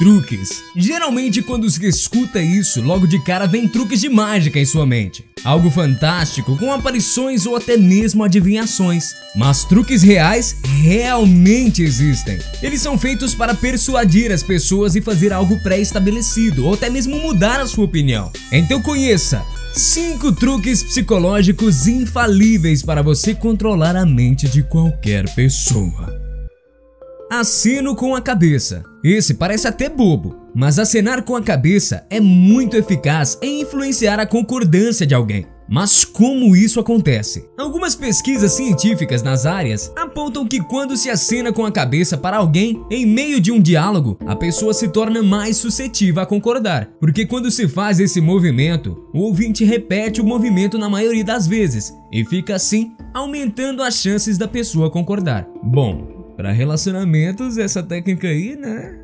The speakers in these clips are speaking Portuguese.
Truques. Geralmente quando se escuta isso, logo de cara vem truques de mágica em sua mente. Algo fantástico, com aparições ou até mesmo adivinhações. Mas truques reais realmente existem. Eles são feitos para persuadir as pessoas e fazer algo pré-estabelecido, ou até mesmo mudar a sua opinião. Então conheça 5 truques psicológicos infalíveis para você controlar a mente de qualquer pessoa. Aceno com a cabeça. Esse parece até bobo, mas acenar com a cabeça é muito eficaz em influenciar a concordância de alguém. Mas como isso acontece? Algumas pesquisas científicas nas áreas apontam que quando se acena com a cabeça para alguém em meio de um diálogo, a pessoa se torna mais suscetível a concordar, porque quando se faz esse movimento, o ouvinte repete o movimento na maioria das vezes e fica assim aumentando as chances da pessoa concordar. Bom, para relacionamentos, essa técnica aí, né?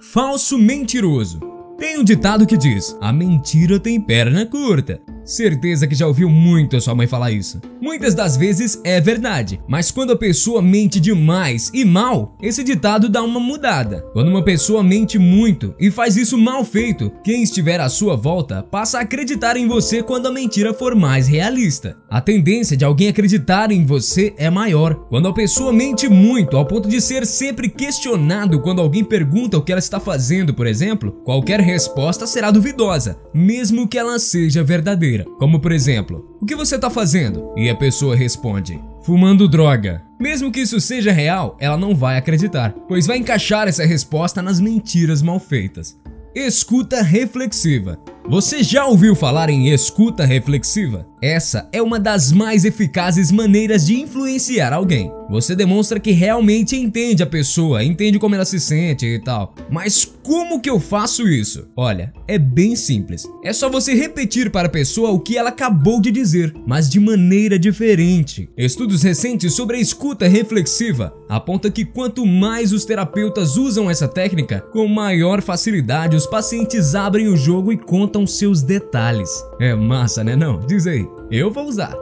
Falso mentiroso. Tem um ditado que diz: a mentira tem perna curta. Certeza que já ouviu muito a sua mãe falar isso. Muitas das vezes é verdade, mas quando a pessoa mente demais e mal, esse ditado dá uma mudada. Quando uma pessoa mente muito e faz isso mal feito, quem estiver à sua volta passa a acreditar em você quando a mentira for mais realista. A tendência de alguém acreditar em você é maior. Quando a pessoa mente muito ao ponto de ser sempre questionado quando alguém pergunta o que ela está fazendo, por exemplo, qualquer resposta será duvidosa, mesmo que ela seja verdadeira como por exemplo, o que você está fazendo? E a pessoa responde, fumando droga. Mesmo que isso seja real, ela não vai acreditar, pois vai encaixar essa resposta nas mentiras mal feitas. Escuta reflexiva. Você já ouviu falar em escuta reflexiva? Essa é uma das mais eficazes maneiras de influenciar alguém. Você demonstra que realmente entende a pessoa, entende como ela se sente e tal. Mas como que eu faço isso? Olha, é bem simples. É só você repetir para a pessoa o que ela acabou de dizer, mas de maneira diferente. Estudos recentes sobre a escuta reflexiva apontam que quanto mais os terapeutas usam essa técnica, com maior facilidade os pacientes abrem o jogo e contam seus detalhes. É massa, né não? Diz aí. Eu vou usar.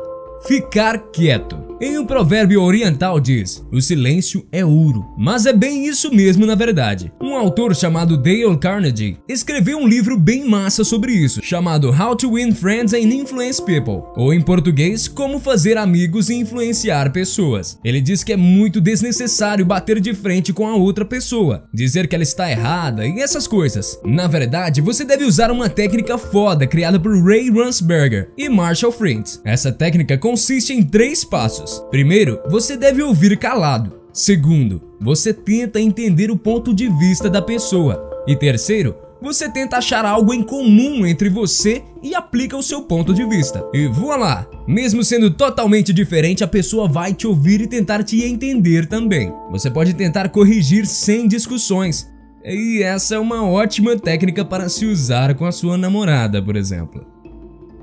Ficar quieto. Em um provérbio oriental diz: o silêncio é ouro. Mas é bem isso mesmo na verdade. Um autor chamado Dale Carnegie escreveu um livro bem massa sobre isso, chamado How to Win Friends and Influence People, ou em português, Como Fazer Amigos e Influenciar Pessoas. Ele diz que é muito desnecessário bater de frente com a outra pessoa, dizer que ela está errada e essas coisas. Na verdade, você deve usar uma técnica foda criada por Ray Ransberger e Marshall Frintz. Essa técnica consiste em três passos. Primeiro, você deve ouvir calado. Segundo, você tenta entender o ponto de vista da pessoa. E terceiro, você tenta achar algo em comum entre você e aplica o seu ponto de vista. E voilá! Mesmo sendo totalmente diferente, a pessoa vai te ouvir e tentar te entender também. Você pode tentar corrigir sem discussões. E essa é uma ótima técnica para se usar com a sua namorada, por exemplo.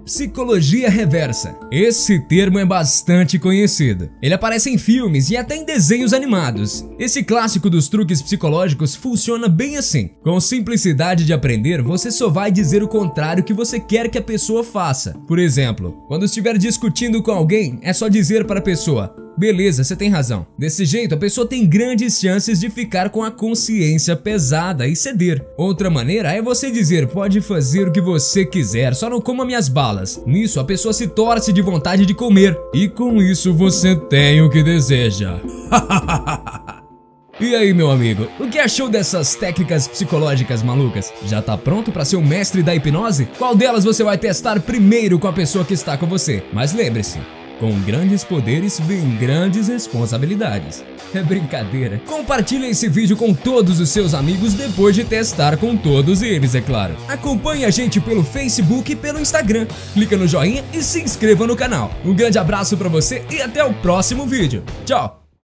Psicologia reversa. Esse termo é bastante conhecido. Ele aparece em filmes e até em desenhos animados. Esse clássico dos truques psicológicos funciona bem assim. Com simplicidade de aprender, você só vai dizer o contrário que você quer que a pessoa faça. Por exemplo, quando estiver discutindo com alguém, é só dizer para a pessoa: Beleza, você tem razão. Desse jeito, a pessoa tem grandes chances de ficar com a consciência pesada e ceder. Outra maneira é você dizer: pode fazer o que você quiser, só não coma minhas balas. Nisso, a pessoa se torce de vontade de comer. E com isso, você tem o que deseja. E aí, meu amigo, o que achou dessas técnicas psicológicas malucas? Já tá pronto para ser o mestre da hipnose? Qual delas você vai testar primeiro com a pessoa que está com você? Mas lembre-se, com grandes poderes vem grandes responsabilidades. É brincadeira. Compartilhe esse vídeo com todos os seus amigos depois de testar com todos eles, é claro. Acompanhe a gente pelo Facebook e pelo Instagram. Clica no joinha e se inscreva no canal. Um grande abraço para você e até o próximo vídeo. Tchau!